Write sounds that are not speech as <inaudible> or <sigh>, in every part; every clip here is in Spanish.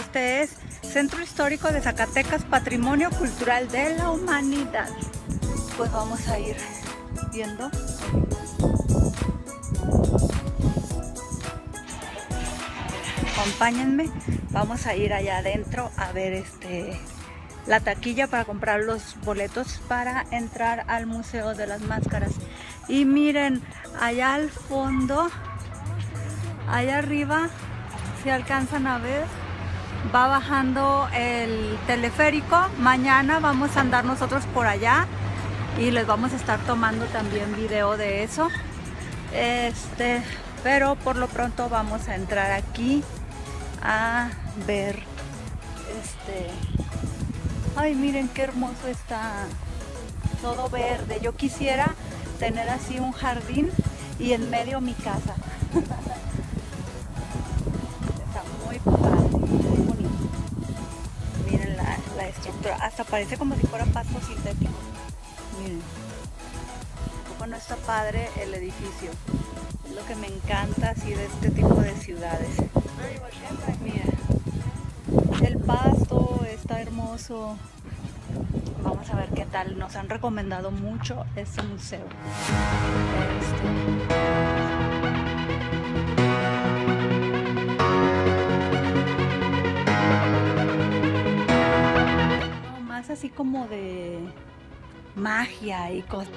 Este es Centro Histórico de Zacatecas, Patrimonio Cultural de la Humanidad. Pues vamos a ir viendo. Acompáñenme, vamos a ir allá adentro a ver este la taquilla para comprar los boletos para entrar al Museo de las Máscaras. Y miren, allá al fondo, allá arriba, si alcanzan a ver, va bajando el teleférico. Mañana vamos a andar nosotros por allá y les vamos a estar tomando también video de eso. Este, pero por lo pronto vamos a entrar aquí a ver este ay miren qué hermoso está todo verde yo quisiera tener así un jardín y en medio mi casa <laughs> estructura hasta parece como si fuera pasto sintético miren no está padre el edificio es lo que me encanta así de este tipo de ciudades el pasto está hermoso. Vamos a ver qué tal. Nos han recomendado mucho este museo. Como de magia y cosas.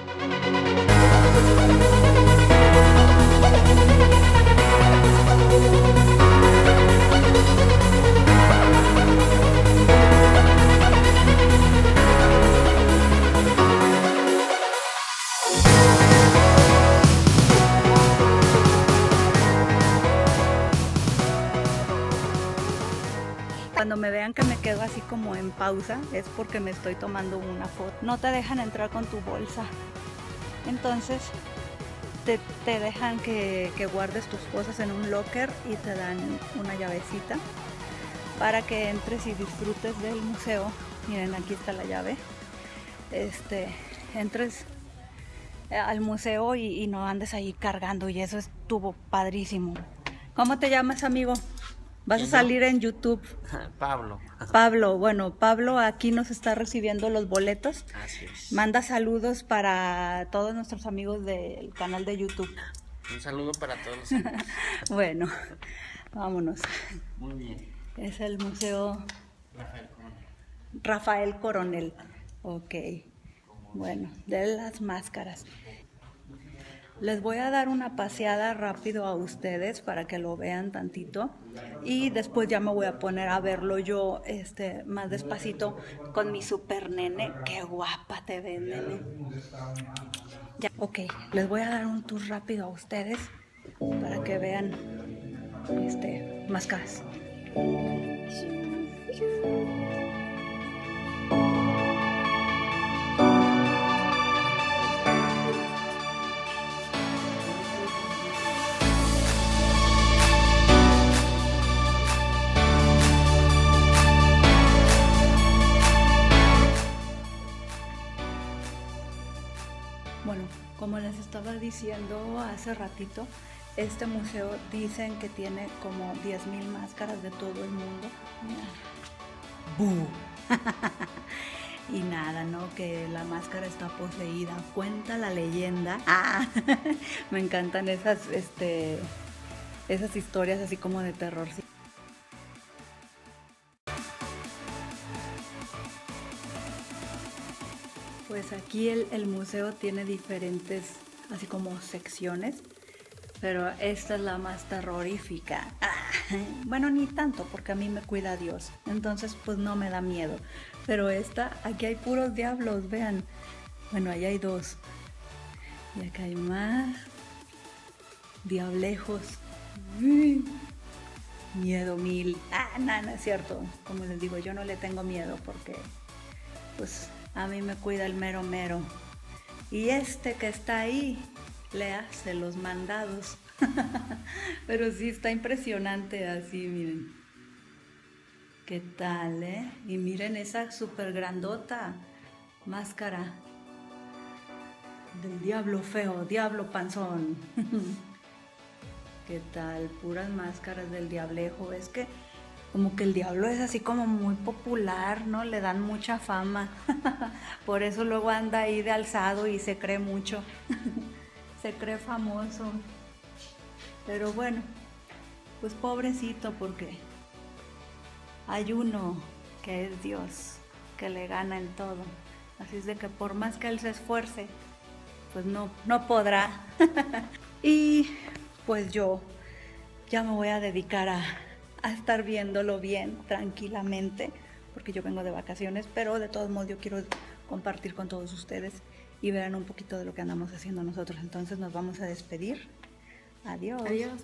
Cuando me vean que me quedo así como en pausa es porque me estoy tomando una foto. No te dejan entrar con tu bolsa. Entonces te, dejan que, guardes tus cosas en un locker y te dan una llavecita para que entres y disfrutes del museo. Miren, aquí está la llave. Este, entres al museo y, y no andes ahí cargando y eso estuvo padrísimo. ¿Cómo te llamas, amigo? Vas a salir en YouTube. <laughs> Pablo. Pablo, bueno, Pablo aquí nos está recibiendo los boletos. Así es. Manda saludos para todos nuestros amigos del canal de YouTube. Un saludo para todos los amigos. <laughs> bueno, vámonos. Muy bien. Es el Museo Rafael Coronel. Rafael Coronel. Ok. Bueno, de las máscaras. Les voy a dar una paseada rápido a ustedes para que lo vean tantito y después ya me voy a poner a verlo yo este, más despacito con mi super nene. Qué guapa te ves, nene. Ya, ok, les voy a dar un tour rápido a ustedes para que vean este, máscaras. Bueno, como les estaba diciendo hace ratito, este museo dicen que tiene como 10.000 máscaras de todo el mundo. ¡Bú! <laughs> y nada, ¿no? Que la máscara está poseída. Cuenta la leyenda. ¡Ah! <laughs> Me encantan esas, este, esas historias así como de terror. Aquí el, museo tiene diferentes, así como secciones, pero esta es la más terrorífica. Ah, bueno, ni tanto, porque a mí me cuida Dios, entonces pues no me da miedo. Pero esta, aquí hay puros diablos, vean. Bueno, ahí hay dos. Y acá hay más. Diablejos. Miedo mil. Ah, no es cierto. Como les digo, yo no le tengo miedo porque pues a mí me cuida el mero mero. Y este que está ahí le hace los mandados. <laughs> Pero sí está impresionante así, miren. ¿Qué tal, eh? Y miren esa súper grandota máscara del diablo feo, diablo panzón. <laughs> ¿Qué tal? Puras máscaras del diablejo. Es que como que el diablo es así como muy popular, ¿no? Le dan mucha fama. <laughs> Por eso luego anda ahí de alzado y se cree mucho. <laughs> se cree famoso. Pero bueno, pues pobrecito porque hay uno que es Dios, que le gana en todo. Así es de que por más que él se esfuerce, pues no, no podrá. <laughs> y pues yo ya me voy a dedicar a, a estar viéndolo bien, tranquilamente, porque yo vengo de vacaciones, pero de todos modos yo quiero compartir con todos ustedes y verán un poquito de lo que andamos haciendo nosotros. Entonces nos vamos a despedir. Adiós. Adiós.